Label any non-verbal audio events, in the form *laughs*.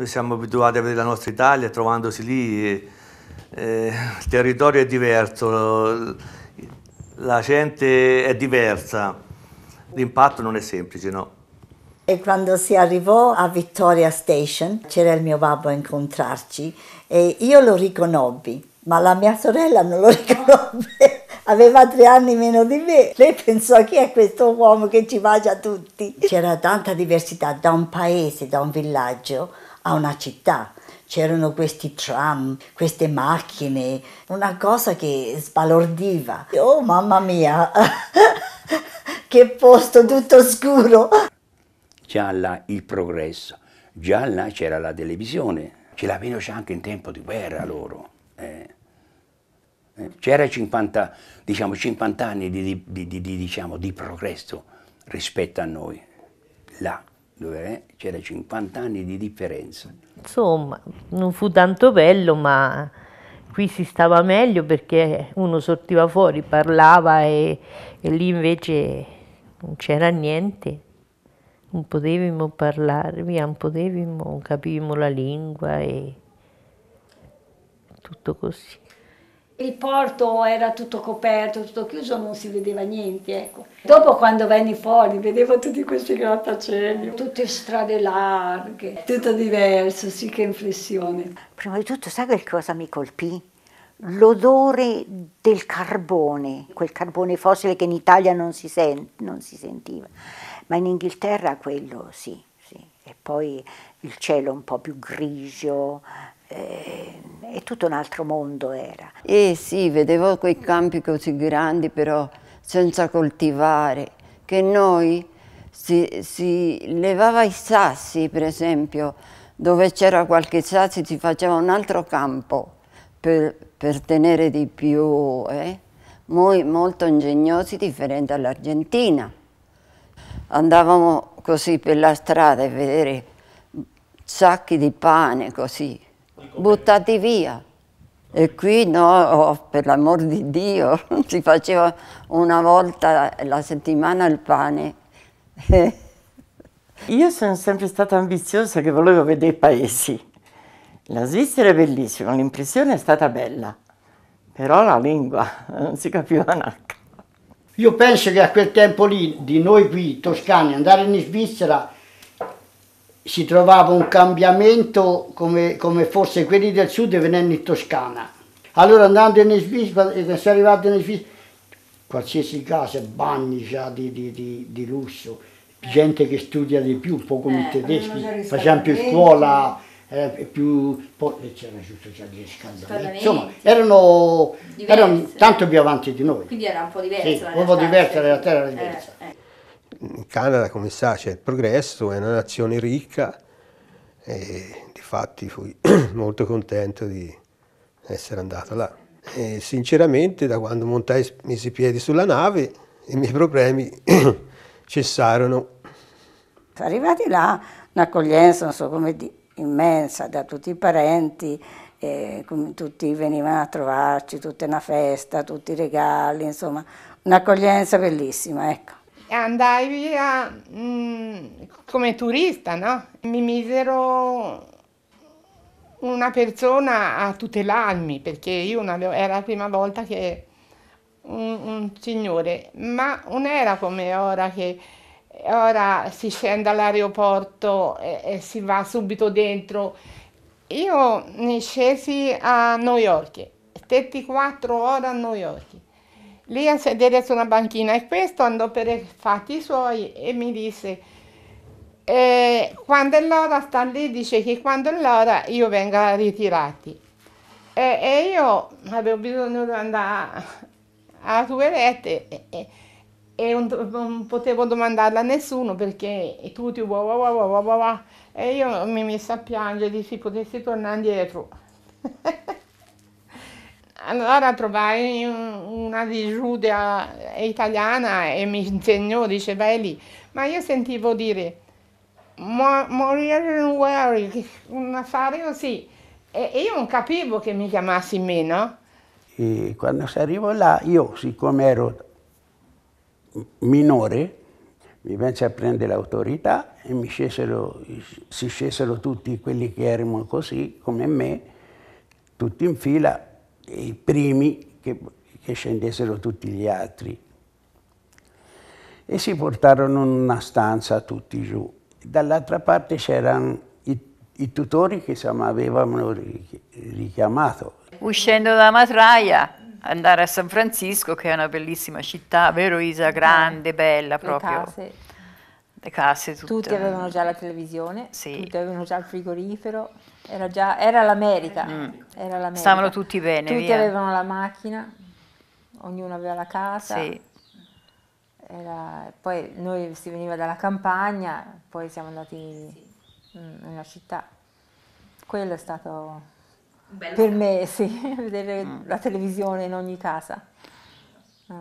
Noi siamo abituati a vedere la nostra Italia, trovandosi lì, eh, il territorio è diverso, la gente è diversa, l'impatto non è semplice, no? E quando si arrivò a Victoria Station c'era il mio babbo a incontrarci e io lo riconobbi, ma la mia sorella non lo riconobbe. *laughs* Aveva tre anni meno di me. Lei pensò chi è questo uomo che ci mangia tutti. C'era tanta diversità da un paese, da un villaggio a una città. C'erano questi tram, queste macchine, una cosa che sbalordiva. Oh mamma mia, *laughs* che posto tutto scuro! già là il progresso, già là c'era la televisione, ce l'avevano anche in tempo di guerra loro. Eh. Eh. C'era 50, diciamo, 50 anni di, di, di, diciamo, di, progresso rispetto a noi, là dove c'era 50 anni di differenza. Insomma, non fu tanto bello, ma qui si stava meglio perché uno sortiva fuori, parlava e, e lì invece non c'era niente non potevamo parlare, non potevamo, non capivamo la lingua e tutto così. Il porto era tutto coperto, tutto chiuso, non si vedeva niente, ecco. Dopo quando venni fuori vedevo tutti questi grattacieli, tutte strade larghe, tutto diverso, sì che inflessione. Prima di tutto sai che cosa mi colpì? L'odore del carbone, quel carbone fossile che in Italia non si, non si sentiva ma in Inghilterra quello sì, sì. E poi il cielo un po' più grigio, eh, e tutto un altro mondo era. Eh sì, vedevo quei campi così grandi però senza coltivare, che noi si, si levava i sassi per esempio, dove c'era qualche sassi si faceva un altro campo per, per tenere di più, eh? molto ingegnosi, differenti dall'Argentina andavamo così per la strada a vedere sacchi di pane così, buttati via. E qui no, oh, per l'amor di Dio, *laughs* si faceva una volta la settimana il pane. *laughs* Io sono sempre stata ambiziosa che volevo vedere i paesi. La Svizzera è bellissima, l'impressione è stata bella, però la lingua *laughs* non si capiva neanche. Io penso che a quel tempo lì, di noi qui toscani, andare in Svizzera si trovava un cambiamento come, come forse quelli del sud venendo in Toscana. Allora andando in Svizzera, e si è arrivato in Svizzera, qualsiasi casa, bagni già di, di, di, di lusso, gente che studia di più, un po' come i tedeschi, facevano più scuola, eh, più, poi c'era giusto già gli riscaldamenti, insomma erano, erano, tanto più avanti di noi. Quindi era un po' diverso. Sì, un po' diversa, la terra era eh, diversa. Eh, eh. Canada, come sa, c'è il progresso, è una nazione ricca e difatti fui *clears throat* molto contento di essere andato là. E sinceramente da quando montai, misi i piedi sulla nave i miei problemi *clears throat* cessarono. Arrivati là, un'accoglienza, non so come dire, immensa da tutti i parenti, eh, tutti venivano a trovarci, tutta una festa, tutti i regali, insomma un'accoglienza bellissima, ecco. Andai via mh, mm, come turista, no? Mi misero una persona a tutelarmi perché io avevo, era la prima volta che un, un signore, ma non era come ora che ora si scende all'aeroporto e, e, si va subito dentro. Io ne scesi a New York, stetti quattro ore a New York, lì a sedere su una banchina e questo andò per i fatti suoi e mi disse eh, quando è l'ora sta lì, dice che quando è l'ora io vengo a ritirarti. E, e, io avevo bisogno di andare a toilette e, e e non, non, potevo domandarla a nessuno perché tutti wow, wow, wow, wow, wow, wow, e io mi messa a piangere se potessi tornare indietro. *laughs* allora trovai una di Giudia italiana e mi insegnò, dice Belli, ma io sentivo dire morire guerra, un affare così, e io non capivo che mi chiamassi me, no? E quando si arrivò là, io siccome ero minore, mi pensi a prendere l'autorità e mi scesero, si scesero tutti quelli che erano così, come me, tutti in fila, i primi che, che scendessero tutti gli altri. E si portarono in una stanza tutti giù. Dall'altra parte c'erano i, i, tutori che insomma, avevano richiamato. Uscendo da Matraia, andare a San Francisco, che è una bellissima città, vero Isa? Grande, bella proprio. Le case. Le case tutte. Tutti avevano già la televisione, sì. tutti avevano già il frigorifero, era già, era l'America. Mm. Era l'America. Stavano tutti bene, Tutti via. avevano la macchina, ognuno aveva la casa. Sì. Era, poi noi si veniva dalla campagna, poi siamo andati nella città. Quello è stato per me, sì, *laughs* vedere mm. la televisione in ogni casa. Mm.